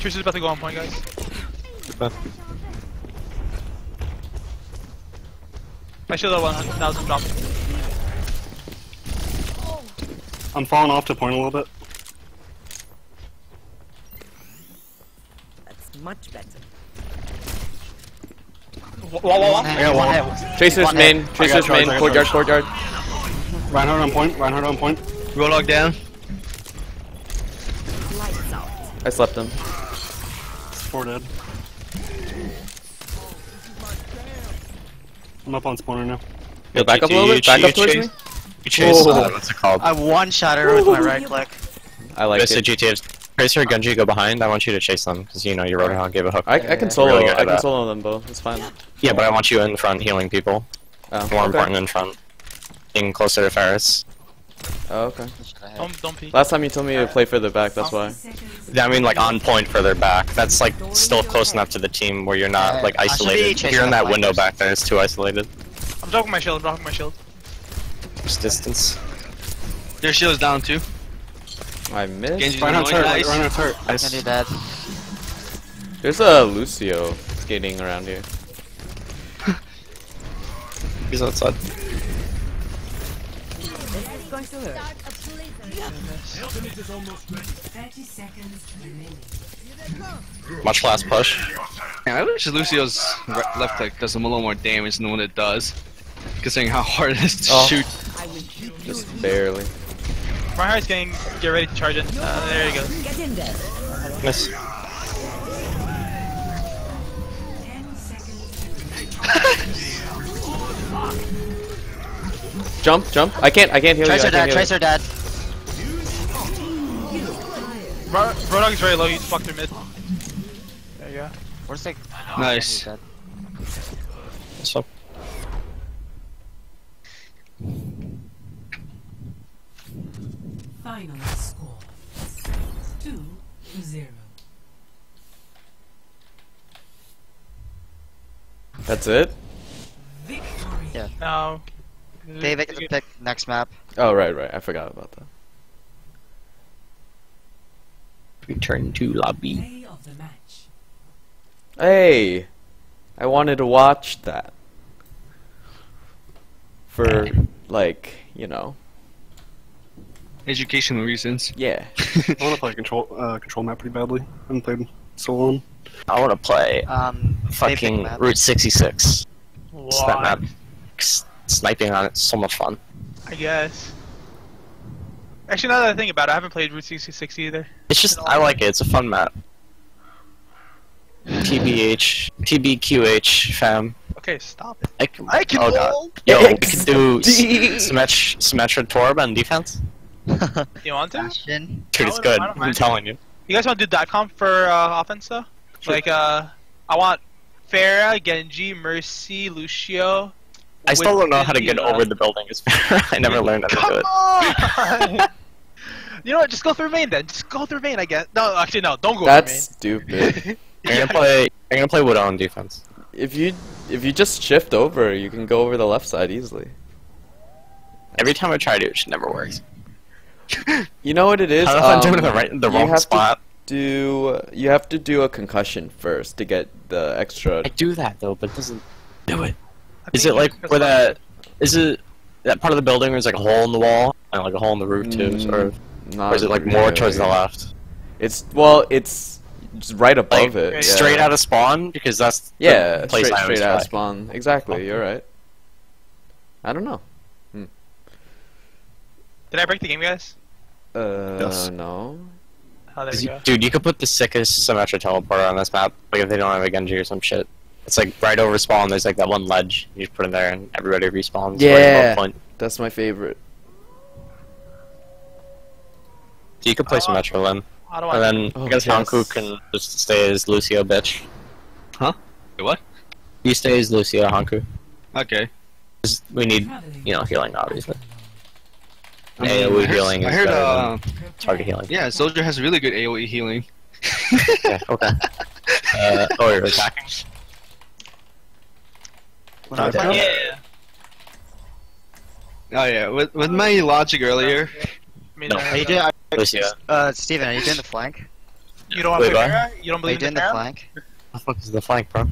Trish is about to go on point, guys. But I should have 1000 drop. I'm falling off to point a little bit. That's much better. Wall, wall, wall. I got one. Tracer's main, hit. Tracer's main, I got courtyard, charge. courtyard. Reinhardt on point. Reinhardt on point. Roll Roadhog down. I slept him. Four dead. I'm up on spawner now. Yo, back up a little bit, back up towards me. You chase. Whoa. Uh, what's it called? I one shot her with my right click. I like Goes to it. GTA. Tracer, Genji, go behind. I want you to chase them because you know your Roadhog gave a hook. I, I can solo, Really I at can that. solo them both, it's fine. Yeah, but I want you in front healing people. Oh, More okay. important in front. Being closer to Ferris. Oh, okay. Don't, don't peek. Last time you told me to play further back, that's why. Yeah, I mean, like on point further back. That's like still close enough to the team where you're not like I should be isolated. If you're in that window back there, it's too isolated. I'm dropping my shield, I'm dropping my shield. Just distance. Their shield's down too. I missed. Genji's Reinhardt's annoying, hurt. nice. Reinhardt's hurt. I can do that. There's a Lucio skating around here. He's outside. This is going to hurt. Much last push. Man, I wish Lucio's re- left click does him a little more damage than the one it does. Considering how hard it is to Oh. shoot. Just barely. My heart's getting, get ready to charge it. Uh, there you go. Get in. Miss. Jump, jump. I can't, I can't heal you. I Tracer can't dead, heal Tracer dead. Ro- Roadhog is very low, you fucked through mid. There you go. Where's the... Nice. He's dead. So Final score 2-0. That's it? Victory. Yeah. No. David gets to pick next map. Oh, right, right. I forgot about that. return to lobby. Play of the match. Hey! I wanted to watch that. For, like, you know, Educational reasons. yeah. I want to play control uh, control map pretty badly. I haven't played so long. I want to play Um, they fucking. Route 66. It's that map. S- Sniping on it's so much fun. I guess. Actually, now that I think about it, I haven't played Route 66 either. It's just I like it. It's a fun map. TBH, TBQH, fam. Okay, stop it. I can, I can oh god. roll. Yo, we can do XD. S- Symmetr- Symmetra Torb on defense? You want to? Bastion. Dude, I it's good. I don't I'm telling you. You guys want to do DotCom for uh, offense though? Sure. Like, uh, I want Pharah, Genji, Mercy, Lucio. I still don't know how to get Lila. over the building. I never learned how to do Come it. on! you know what? Just go through main then. Just go through main, I guess. No, actually, no. Don't go That's through stupid. I'm gonna play. I'm gonna play Widow on defense. if you if you just shift over, you can go over the left side easily. Every time I try to, it just never works. You know what it is? I don't know if I'm doing Um, it the right, the you wrong spot. Do you have to do a concussion first to get the extra? I do that though, but it doesn't do it. I Is it like because where of- that? Is it that part of the building where there's like a hole in the wall and like a hole in the roof too, Mm, sort of? Not Or is it like more towards the left? It's well, it's right above Like it. yeah. straight out of spawn because that's the Yeah, place straight I straight out of spawn. Exactly. You're right. I don't know. Did I break the game, guys? Uh, Yes. no. Oh, there 'Cause we you- go. Dude, you could put the sickest Symmetra teleporter on this map, like if they don't have a Genji or some shit. It's like right over spawn, there's like that one ledge. You just put in there and everybody respawns. right Yeah. above Point. That's my favorite. So you could play Oh. Symmetra Lim. How do I? And then Oh, I guess yes. Hanku can just stay as Lucio bitch. Wait, what? You stay as Lucio Hanku. Okay. We need, you know, healing obviously. I mean, AoE I heard, healing I is heard better uh, than target healing. yeah, Soldier has really good AoE healing. Yeah, okay. uh, oh, you're attacking? When I Okay. play- Yeah. Oh yeah, with, with my logic earlier, I No. uh, Are you doing, Lucio. uh, Steven, are you doing the flank? You don't want Wait, to play what? You don't Are believe you in doing the Pharah? flank? What the fuck is the flank, bro?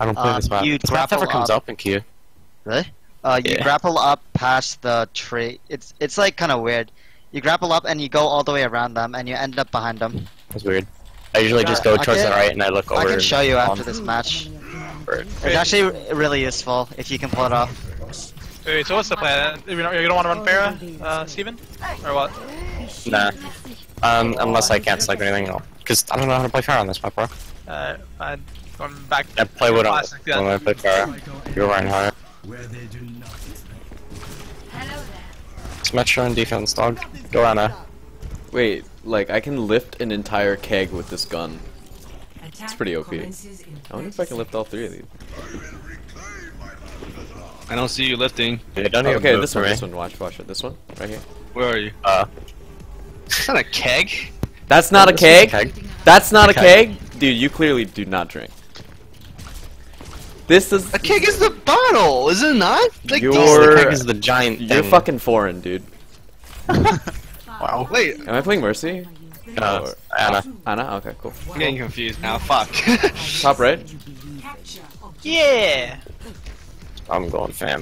I don't play Um, this map. you This map never grapple comes up. up in queue. Really? Uh, you Yeah. grapple up past the tree. It's it's like kind of weird. You grapple up and you go all the way around them, and you end up behind them. That's weird. I usually just go towards can- the right and I look over. I can show you after on- this match. Bird. It's actually really useful if you can pull it off. Wait, wait, so what's the plan? You don't, you don't want to run Pharah, uh, Steven? Or what? Nah. Um, unless I can't select anything else. Because I don't know how to play fair on this map, bro. Uh, I'm going back. I play Widow Classic, yeah. when I play fair. You're running hard. Symmetra and defense, dog. Go on. Wait, like I can lift an entire keg with this gun. It's pretty OP. I wonder if I can lift all three of these. I don't see you lifting. They don't Oh, okay, this one, this one, watch, watch it. This one, right here. Where are you? Uh, It's not a keg. That's not a this is keg. That's not a keg. keg, dude. You clearly do not drink. This is A keg is the bottle, is it not? Like, You're- Oh, the keg is the giant you're thing. fucking foreign, dude. Wow. Wait, Am I playing Mercy? Uh, Anna. Anna? Okay, cool. I'm getting confused now. Fuck. Top right. Yeah! I'm going fam.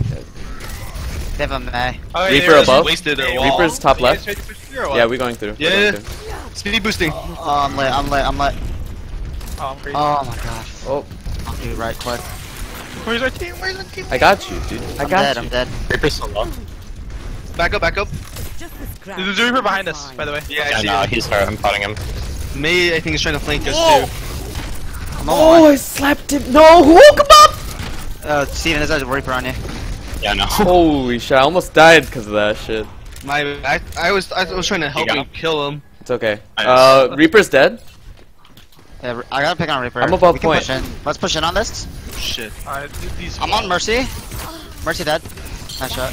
Never have a Mei. Oh, Reaper they above. wasted their Reaper's top left. tried to push through or what? Yeah, we're going through. Yeah. going through. Speed boosting. Oh, I'm lit. I'm lit. I'm lit. Oh, I'm crazy. Oh my god. Oh, I'll do right quick. Where's our team? Where's our team? I got you, dude. I I'm got dead. you. I'm dead. Reaper's so low. Back up, back up. Just a. There's a Reaper behind us, by the way. Yeah, I see no, him. he's hurt. I'm fighting him. Mei I think is trying to flank us too. I'm Oh, way. I slapped him. No, who woke him up? Uh, Steven, there's a Reaper on you. Yeah, no. Holy shit! I almost died because of that shit. My, I, I was, I was trying to help got him him. kill him. It's okay. Nice. Uh, Reaper's dead. Yeah, I gotta pick on Reaper. I'm above we point. Push in. Let's push in on this. Shit. Alright, th- these. I'm on Mercy. Mercy dead. Nice shot.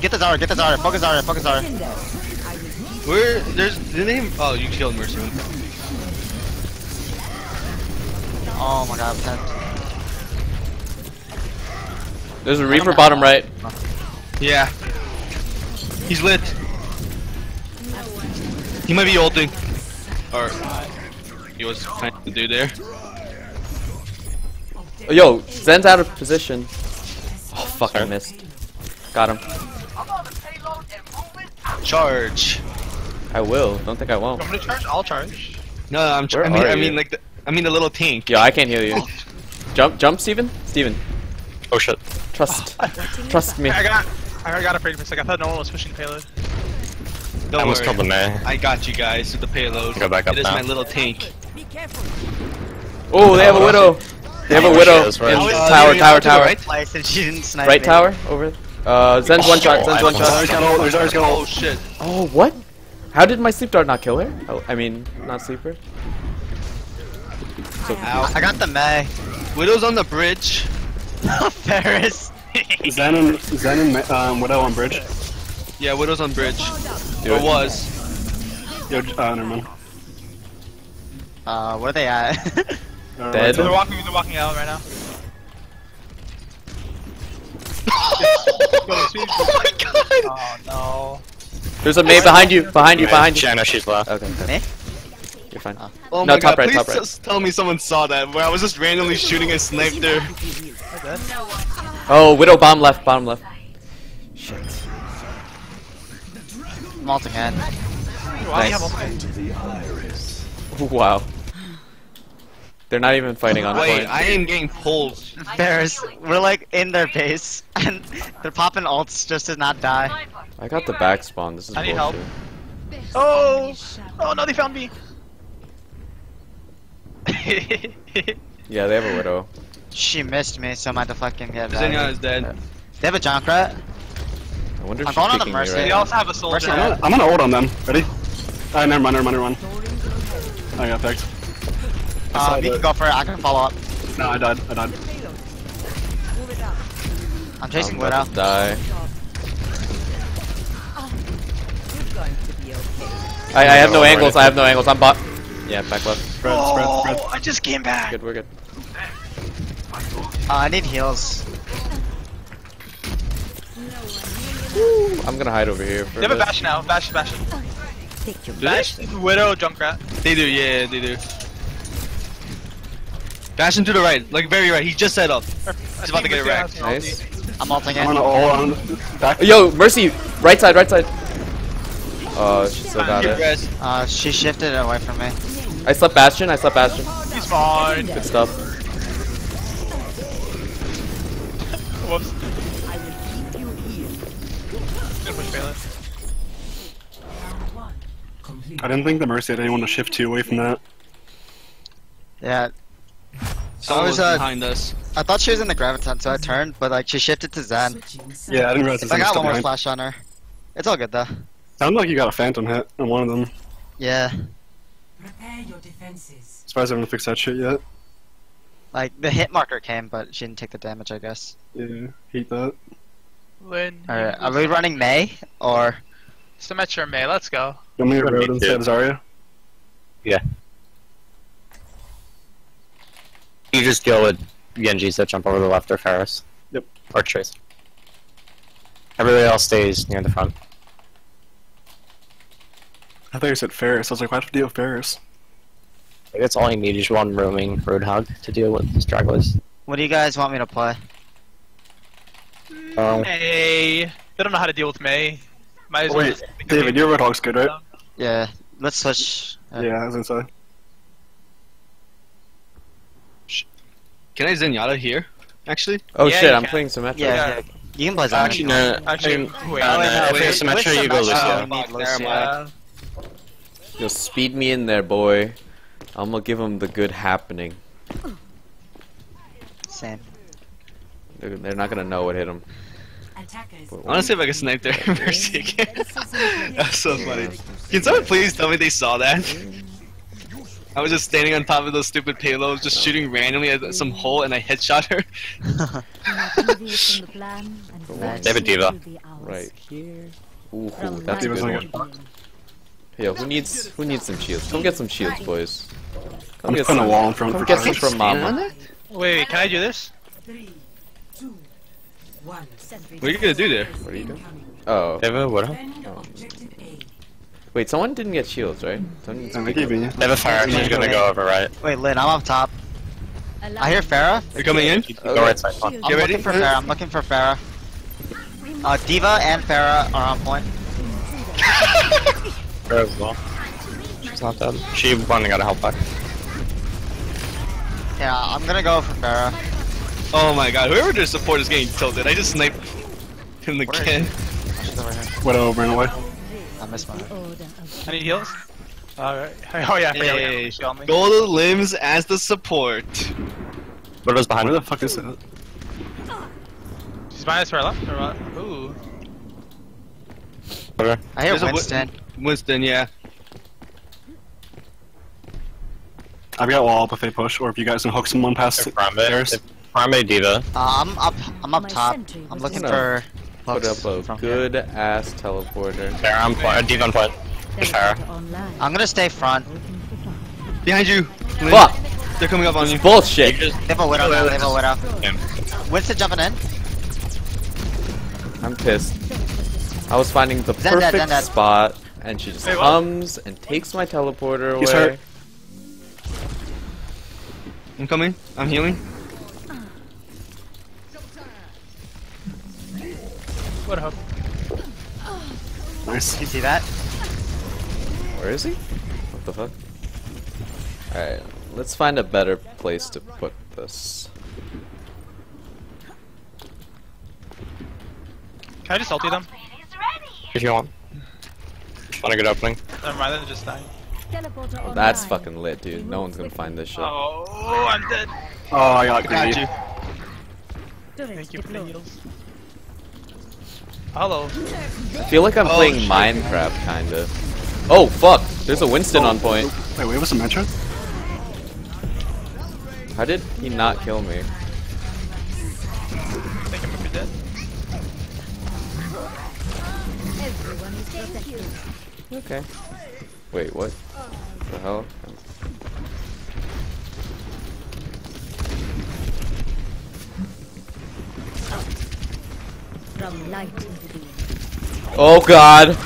Get the Zarya. Get the Zarya. Focus Zarya. Focus Zarya. Where, there's, the name, oh, you killed Mercy. Oh my god. I'm dead. There's a Reaper bottom right. Yeah. He's lit. He might be ulting. Or, he was trying to do there. Oh, yo, Zen's out of position. Oh fuck! I missed. Got him. Charge. I will. Don't think I won't. I'm gonna charge? I'll charge. No, I'm, Where I mean, are I you? mean, like, the, I mean the little tank. Yo, I can't heal you. Jump, jump, Steven. Steven, Oh shit. trust, trust me. I got. I got afraid for a second. I thought no one was pushing payload. Don't almost worry. killed the Mei. I got you guys with the payload. Go back up It is now. my little tank. Oh, they have a widow. They have a Oh, widow shit, in. Uh, tower, tower, out to the tower. right? Place and she didn't snipe Right tower over. Uh, Zen's one shot. Zen's one Oh, shot. I- There's Oh shit. Oh, what? How did my sleep dart not kill her? Oh, I mean, not sleeper. Ow. I got the Mei. Widow's on the bridge. Ferris. Zen and Zen and um, Widow on bridge. Yeah, Widow's on bridge. Do or it. was. Yo, uh, never mind. Uh, where are they at? Dead. So they're walking. They're walking out right now. oh my god! Oh no. There's a Mei behind you. Behind you. Behind you. Yeah, I know she's low. Okay. okay. Me? You're fine. Oh No, my top god, right, please top right. just tell me someone saw that where I was just randomly shooting and sniped her. Oh, widow bomb left. Bottom left. Shit. Malting head. Wow, you Nice. Wow. They're not even fighting on Wait, point. I am getting pulled. Ferris, we're like in their base, and they're popping ults just to not die. I got the back spawn. This is I need bullshit. help. Oh! Oh no, they found me. Yeah, they have a widow. She missed me, so I'm at fucking get Xenia back. is dead. They have a Junkrat. I wonder if I'm she's going on the Mercy. right they now. also have a soldier. Mercy, I'm gonna, I'm gonna ult on them. Ready? Uh, never mind, never mind, never mind. I got picked. I saw you can go for it. I can follow up. No, I died. I died. Move it up. I'm chasing I'm Widow. die. You're going to be okay. I, I have no Oh, angles. I have no angles. I'm bot. Yeah, back left. Spread, spread, spread. Oh, I just came back. Good, we're good. Uh, I need heals. I'm gonna hide over here for They have a bash now. Bash, bash. Take your Do they? Widow, Junkrat. They do, yeah, they do. Dash him to the right, like very right. He just set up. He's about to get it wrecked. Nice. I'm ulting I'm it. gonna all on back. Yo, Mercy, right side, right side. Oh, she still got it. Uh, she shifted away from me. I slept Bastion, I slept Bastion. He's fine. Good stuff. Whoops. I will keep you here. Push Phelan. Round one. Complete. I didn't think the Mercy had anyone to shift two away from that. Yeah, Someone I was was, uh, behind us. I thought she was in the graviton, so I turned, but like she shifted to Zen. Yeah, I didn't realize I there's got one more behind. flash on her. It's all good though. Sounded like you got a Phantom hit on one of them. Yeah, Prepare your defenses. Surprised I haven't fixed that shit yet. like the hit marker came, but she didn't take the damage, I guess. Yeah, hate that. Lynn. Alright, are we running Mei or? Symmetra Mei, let's go. You want me to Me road instead of Zarya? You just go with Genji to jump over the left or Ferris. Yep. Or Trace. Everybody else stays near the front. I thought you said Ferris. I was like, why have to deal with Ferris? I think that's all you need is one roaming Roadhog to deal with stragglers. What do you guys want me to play? Um, Mei. They don't know how to deal with Mei. Might as Oh, well wait, just make a David, May your Roadhog's good, right? Yeah, let's switch. uh, Yeah, I was gonna Can I Zenyatta here? Actually? Oh Yeah, shit, I'm can. playing Symmetra. Yeah, Yeah. yeah. You can play Zen. actually, no. Actually, wait. Uh, Oh, wait, no, no, if wait, it's Symmetra, with you go Symmetra, Lucio. we need Fuck, Lucio. never mind. Yeah. You'll speed me in there, boy. I'm gonna give him the good happening. Same. They're, they're not gonna know what hit him. Attackers. I wanna see if I can snipe their Mercy again. That's so funny. Can someone please tell me they saw that? I was just standing on top of those stupid payloads, just shooting randomly at some hole, and I headshot her. They have a D.Va. Right here. Ooh, that's a D.Va's good one. Yo, who needs who needs some shields? Come get some shields, boys. Come I'm get putting a wall in front Come for get some from Mama. Wait, wait, can I do this? Three, two, one. Oh. What are you gonna do there? What are you doing? Incoming. Oh, They have a Widow? Defend objective A. wait, someone didn't get shields, right? Someone needs I'm to gonna you. They have a Ferris who's gonna go over right. Wait, Lynn, I'm up top. I hear Pharah. You're coming in? Go right side. I'm You ready? looking for Pharah. I'm looking for Pharah. Uh, D.Va and Pharah are on point. Her as well. She's not dead. She won and got a health back. Yeah, I'm gonna go for Pharah. Oh my god, whoever their support is getting tilted. I just sniped him again. She's over here. Widow ran away. I missed one. I need heals. Alright. Oh yeah, I forgot we Hey, Lucio on. Golden limbs as the support. Widow's behind Where her. the fuck is that? She's minus her left or what? Ooh. Over. I hear There's a wi- Winston. Winston, yeah. I've got wall up if they push, or if you guys can hook someone past They're Frambe. Ferris. D.Va. Uh, I'm up. I'm up My top. I'm looking in. for. Put up a from here. good ass teleporter. Pharah on point. D.Va on point. There's I'm gonna stay front. Behind you. Lynn. Fuck! They're coming up on you. You Bullshit! just They have a widow now. They have a widow. Winston jumping in. I'm pissed. I was finding the Zen dead, perfect Zen dead. spot, and she just Wait, what? comes and takes my teleporter away. He's hurt. I'm coming. I'm healing. What a hope. Nice. You see that? Where is he? What the fuck? Alright, let's find a better place to put this. Can I just ulti them? If you want. Want a good opening? Never mind, they're just dying. Oh, that's fucking lit, dude. No one's gonna find this shit. Oh, I'm dead. Oh, I got I got greedy. you. Thank you for the heals. Hello. I feel like I'm Oh, playing shit. Minecraft, kinda. Oh, fuck! There's a Winston on point. Wait, wait, what's the Metro? How did he not kill me? I think I might be dead. Okay. Wait, what? The hell? From light into the Oh god!